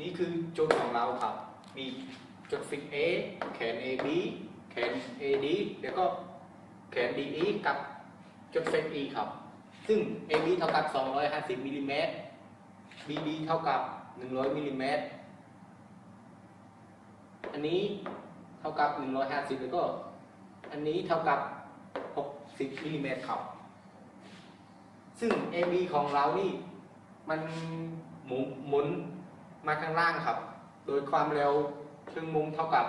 นี่คือโจทย์ของเราครับ มีจุด fix A แขน AB แขน BD แล้วก็แขน DE กับจุดฟิก E ครับ ซึ่ง AB เท่ากับ 250มิลลิเมตร BD เท่ากับ 100มิลลิเมตร อันนี้เท่ากับ 150 แล้วก็ อันนี้เท่ากับ 60มิลลิเมตรครับ ซึ่ง AB ของเรานี่ มันหมุนห มาข้างล่างครับ โดยความเร็วเชิงมุมเท่ากับ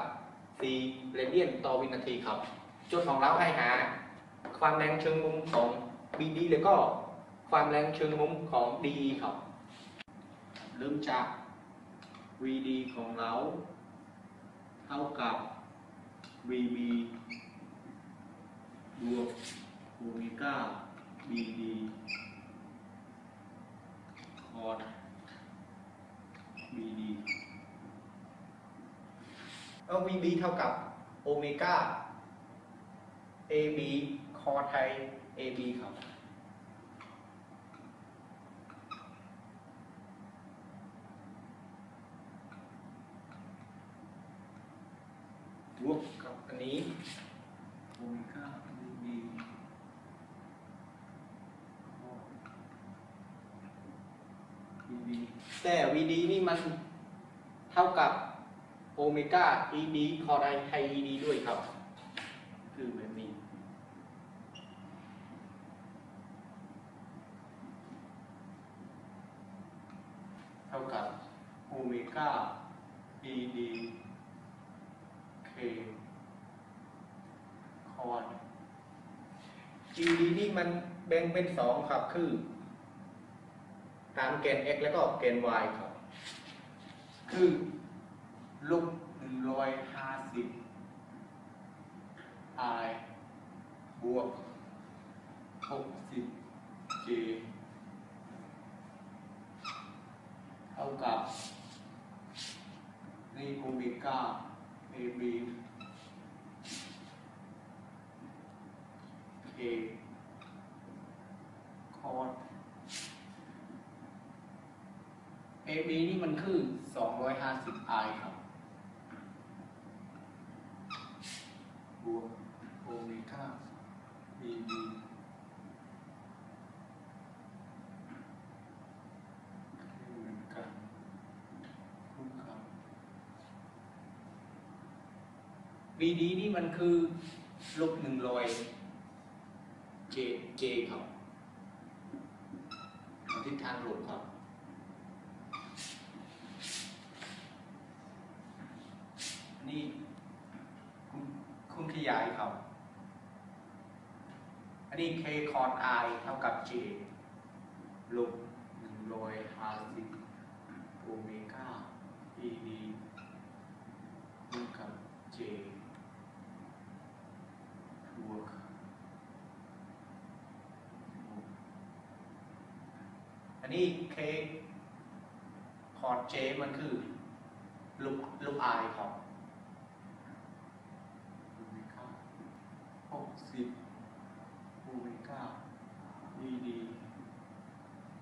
4 เรเดียนต่อวินาทีครับ โจทย์ของเราให้หา ความแรงเชิงมุมของ BD แล้วก็ความแรงเชิงมุมของ DE ครับ เริ่มจาก VD ของเรา เท่ากับ VB บวกโอเมก้า BD คอส BD แล้ว VB เท่ากับโอเมก้า AB คอไทย AB ครับบวกกับอันนี้โอเมก้า VB คอ VD แต่ VD นี่มันเท่ากับ โอเมก้า ED คอไดไทย ED ด้วยครับ คือแบบนี้ เท่ากับโอเมก้า ED K คอน ED นี่มันแบ่งเป็นสองครับ คือตามแกน x แล้วก็แกน y ครับ คือ ลูกหนึ่งร้อยห้าสิบ i บวกหกสิบ j เท่ากับในโอเมก้า ab k คอส AB นี่มันคือ 250i ครับบวกโอเมก้า BB เหมือนกันคู่ครับ BD นี่มันคือลบหนึ่งร้อย J J ครับทิศทางลบครับนี่คุณคุณขยายครับ อันนี้ k คอน i เท่ากับ j ลบหนึ่งร้อยห้าสิบโอเมก้า ed คูณกับ j บวกอั นนี้เค้กคอร์ดเจมันคือลูกลูกอของโอเมก้าหกสิบโอเมก้าดีดี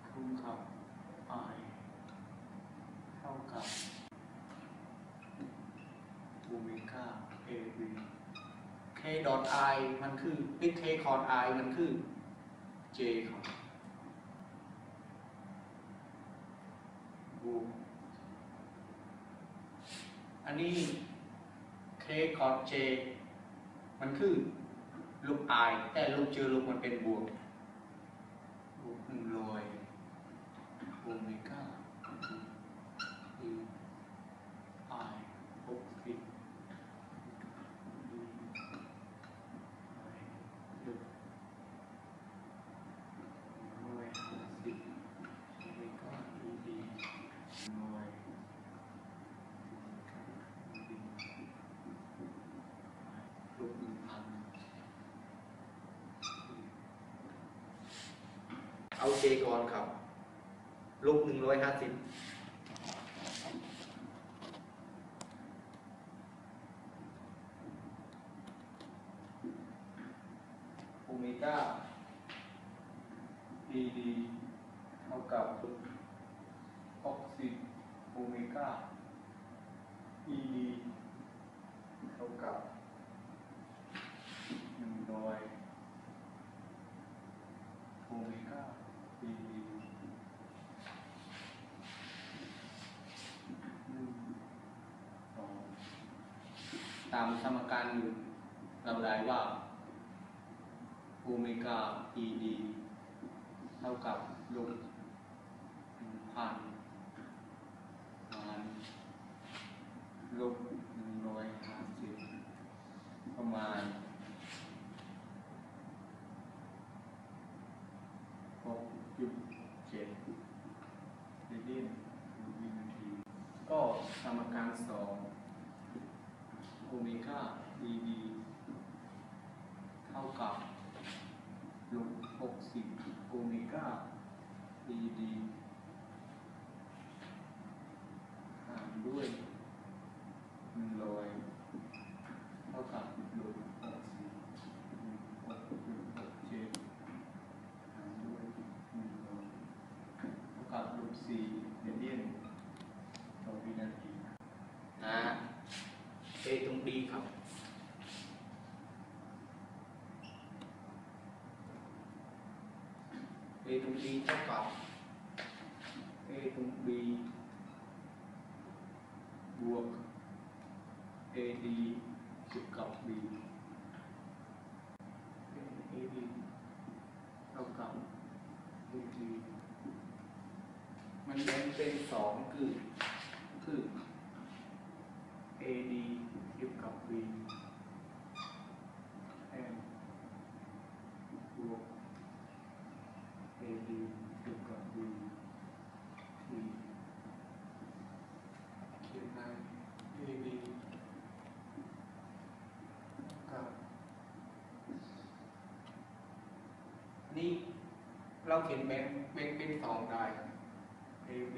คุ้มครับไอเท่ากับโอเมก้าเอบีเคดอทไอมันคือนิกเคคอร์ดไอมันคือเจของวก อันนี้เคคอร์เจ มันคือลูกอาย แต่ลูกเจอลูกมันเป็นบวกบวกหนึ่งร้อยโอเมก้า e i หกสิบ e i หยุดหน่วยห้าสิบโอเมก้า e d หน่วย ลบหนึ่งพัน เอาเจก่อนครับ ลบหนึ่งร้อยห้าสิบโอเมก้าดีดีเท่ากับหกซิโอเมก้า ED เท่ากับหนึ่งร้อยโอเมก้า ED หนึ่งสอง ตามสมการอยู่เราได้ว่าโอเมก้า ED เท่ากับลบหนึ่งพันหารลบหนึ่งร้อยห้าสิบประมาณหก จุดเจ็ดเรเดียนวินทีก็สมการสองโอเมก้าดีดีเท่ากับลบหกสิบโอเมก้าดีดีารด้วยหนึ่งร้อยเท่ากับลบหกสิบหกจุดหกเจ็ดหารด้วยหนึ่งร้อยเท่ากับลบสี่เรเดียนต่อวินาทีอ่าเอตรงดีค มันแบ่งเป็นสองคือคือ AD อยู่กับ B M บวก AD อยู่กับ B T เขียนใน AD กับนี่เราเขียนแบ่งแบ่งเป็นสองได้ AB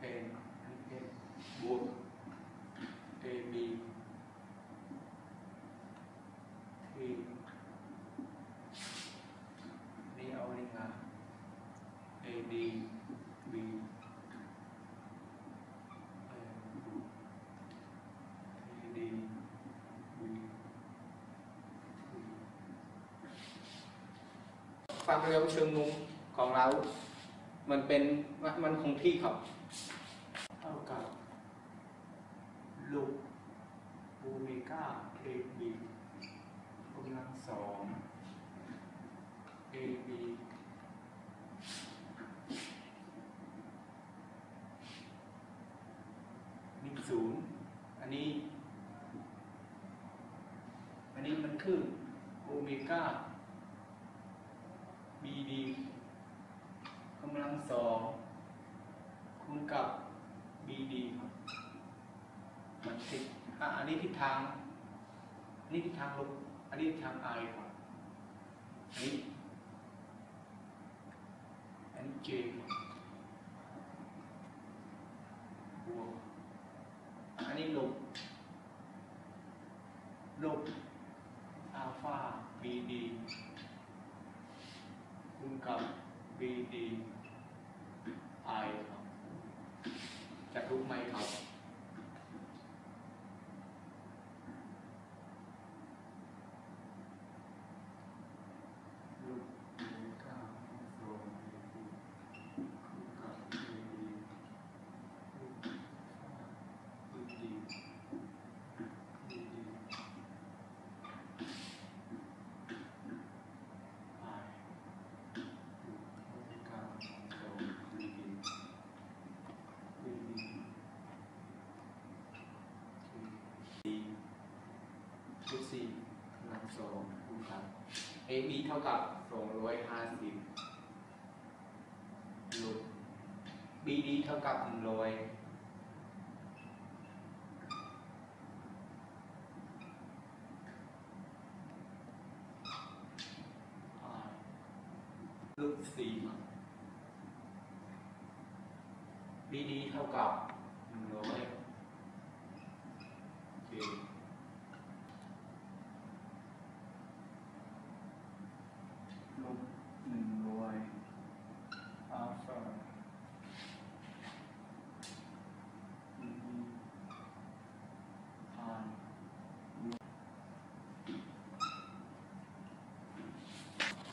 T N N บวก AB T นี่เอาอะไรมา ของเรา มันเป็นมันคงที่ครับเท่ากับลูกโอเมก้าเอบีกำลังสองเอบีนี่งศูนย์อันนี้ อันนี้มันคือโอเมก้าบีดีกำลังสองคูณกับ BD ครับมันทิศอะอันนี้ ทางนี่ทิศทางลบอันนี้ทิศทาง I ครับอันนี้อันนี้ J ครับบวกอันนี้ลบลบอัลฟา BD คูณกับ BD I ครับ จะทุกไหมครับ ลูกเอเก้าโซนเอดีคู่กับเอดีลูกเอดีเอดีไอลูกเอเก้าโซนเอดี ดีชุด สี่กำลังสองคูณกับ AB เท่ากับสองร้อยห้าสิบลบ BD เท่ากับหนึ่งร้อยลบสี่ BD เท่ากับหนึ่งร้อย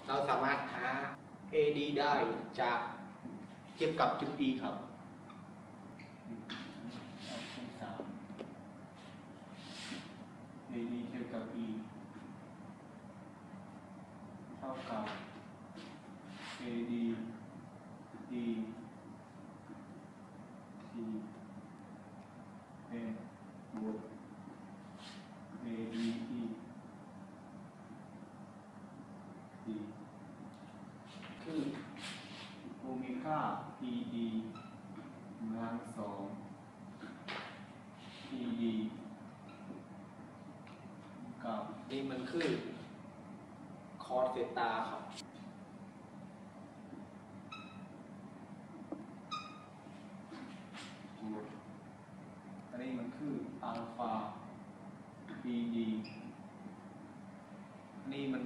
เราสามารถหา AD ได้จากเทียบกับจุด E ครับ นี่มันคือคอร์เซตาครับวกอันนี้มันคืออัลฟา PD นี่มัน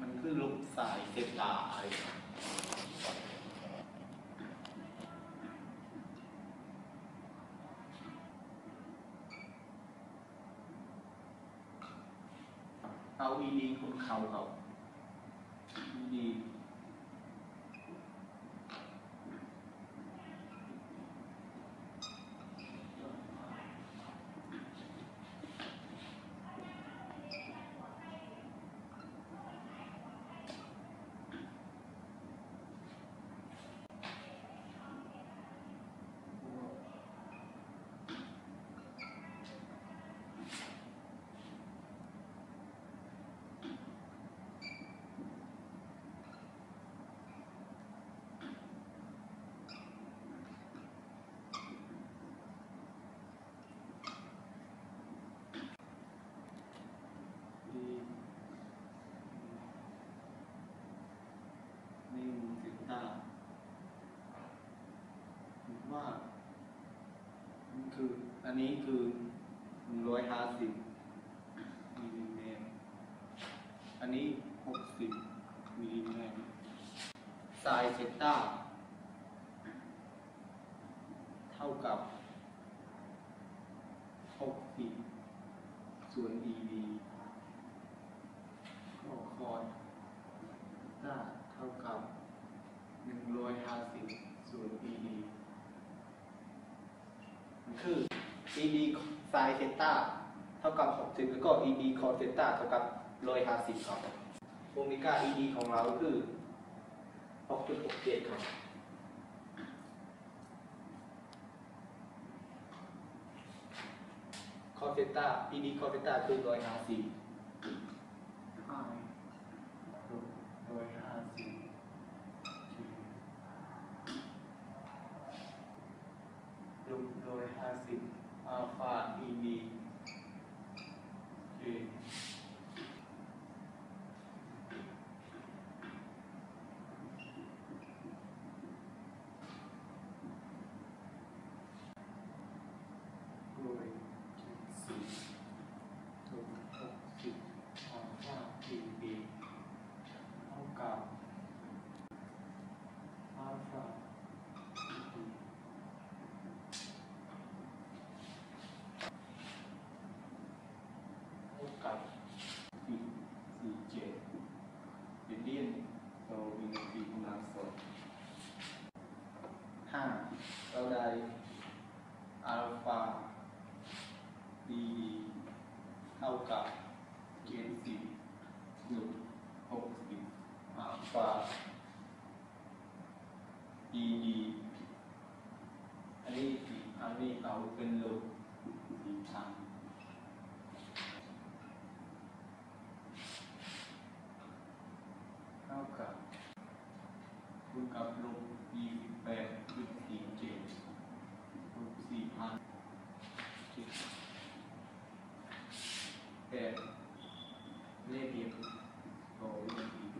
มันคือลูกสายเซตาอะไรครับ เขาอีดี้คุณเขาเขา PD ดีนี่มู ตาว่าคืออันนี้คือ150มิลลิเมตร อันนี้60มิลลิเมตรไซน์เซตาเท่ากับ60ส่วน ED ก็คอร์ดหน้าเท่ากับ 150ส่วน ED คือ ED ไซน์เซตาเท่ากับ60แล้วก็ ED คอร์เซตาเท่ากับ150ครับโอเมก้า ED ของเราคือ6.67ครับคอเซต้า ED คอเซต้าคือ150ห้าร้อยห้าสิบลบร้อยห้าสิบอัลฟา ED เจ ด้วยเจ็ดสิบลบหกสิบอัลฟาทีบีเท่ากับอัลฟาทีบีเท่ากับสี่สี่เจ็ดเป็นเลียนโซวินาทีกำลังสด ห้า เราได้อัลฟาดีเท่ากับเกณฑ์สี่ลบหกสิบอัลฟาดีดีอันนี้สี่อันนี้เอาเป็นลบสี่ทางเท่ากับคูณกับลบยี่สิบแปดจุดสี่เจ็ด ลบสี่พันเจ็ดแปดเลขเดียวโอ้ยอีก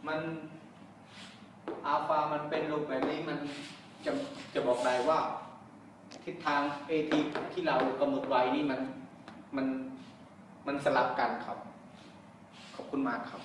มา มันอัลฟามันเป็นรูปแบบนี้มันจะจะบอกได้ว่า ทิศทาง AT ที่เรากำหนดไว้นี่มันมันมันสลับกันครับ ขอบคุณมากครับ